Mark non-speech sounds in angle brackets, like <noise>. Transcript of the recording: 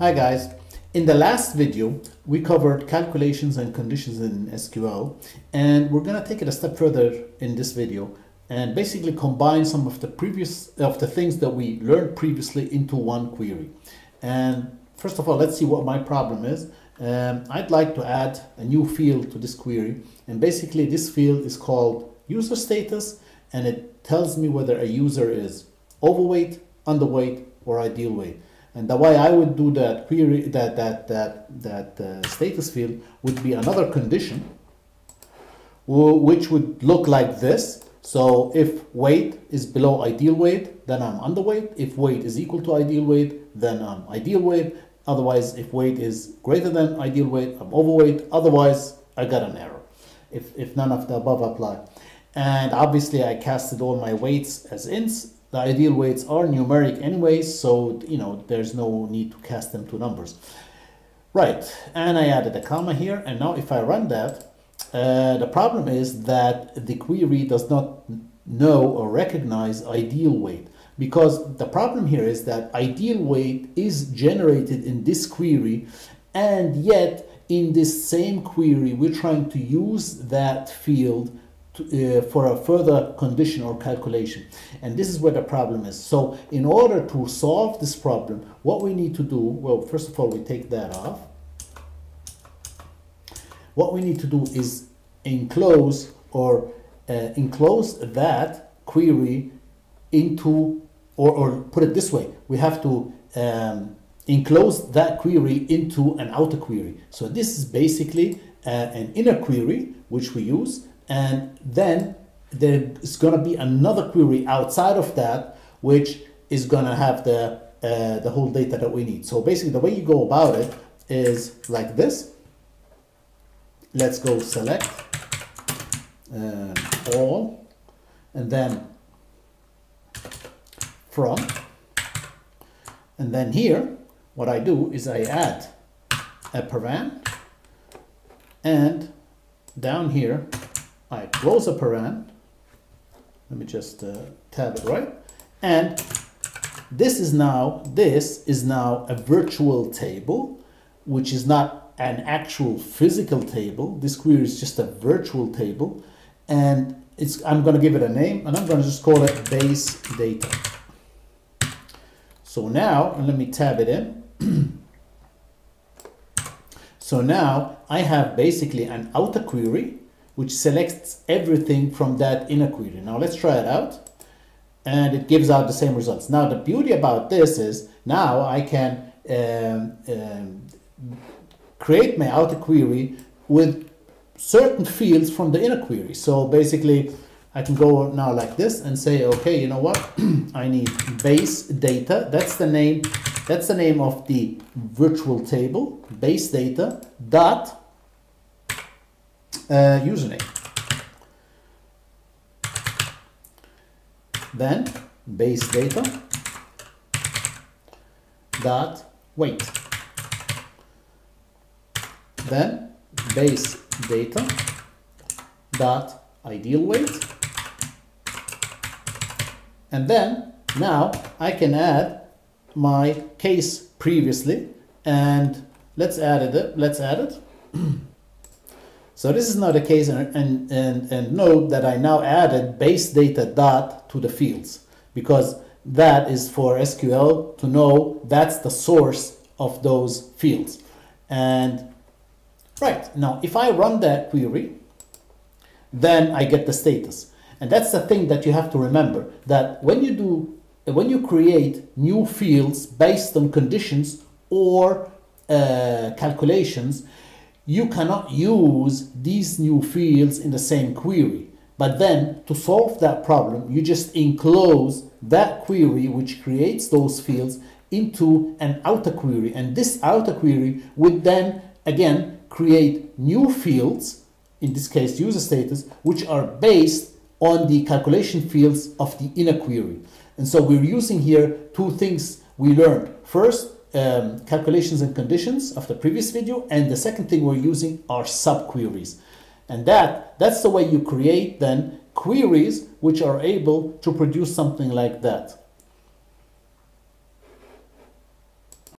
Hi guys. In the last video, we covered calculations and conditions in SQL, and we're going to take it a step further in this video and basically combine some of the previous of the things that we learned previously into one query. And first of all, let's see what my problem is. Um, I'd like to add a new field to this query, and basically this field is called user status, and it tells me whether a user is overweight, underweight, or ideal weight. And the way I would do that query, that that that that uh, status field would be another condition, which would look like this. So if weight is below ideal weight, then I'm underweight. If weight is equal to ideal weight, then I'm ideal weight. Otherwise, if weight is greater than ideal weight, I'm overweight. Otherwise, I got an error. If if none of the above apply, and obviously I casted all my weights as ints the ideal weights are numeric anyways, so you know there's no need to cast them to numbers. Right, and I added a comma here, and now if I run that, uh, the problem is that the query does not know or recognize ideal weight because the problem here is that ideal weight is generated in this query and yet in this same query we're trying to use that field to, uh, for a further condition or calculation. And this is where the problem is. So in order to solve this problem, what we need to do, well, first of all, we take that off. What we need to do is enclose or uh, enclose that query into, or, or put it this way, we have to um, enclose that query into an outer query. So this is basically uh, an inner query, which we use, and then there's going to be another query outside of that which is going to have the uh, the whole data that we need. So basically the way you go about it is like this. Let's go select uh, all and then from and then here what I do is I add a paren and down here I close a paren. Let me just uh, tab it right. And this is now, this is now a virtual table, which is not an actual physical table. This query is just a virtual table. And it's, I'm going to give it a name, and I'm going to just call it base data. So now, and let me tab it in. <clears throat> so now I have basically an outer query which selects everything from that inner query. Now let's try it out. And it gives out the same results. Now the beauty about this is now I can um, um, create my outer query with certain fields from the inner query. So basically I can go now like this and say, okay, you know what? <clears throat> I need base data. That's the name. That's the name of the virtual table, base data dot uh, username. Then base data dot weight. Then base data dot ideal weight. And then now I can add my case previously and let's add it. Let's add it. <clears throat> So this is not the case and, and, and, note that I now added base data dot to the fields because that is for SQL to know that's the source of those fields. And right, now if I run that query, then I get the status. And that's the thing that you have to remember that when you do, when you create new fields based on conditions or uh, calculations, you cannot use these new fields in the same query. But then to solve that problem, you just enclose that query which creates those fields into an outer query. And this outer query would then again create new fields, in this case user status, which are based on the calculation fields of the inner query. And so we're using here two things we learned. First, um, calculations and conditions of the previous video and the second thing we're using are subqueries. And that that's the way you create then queries which are able to produce something like that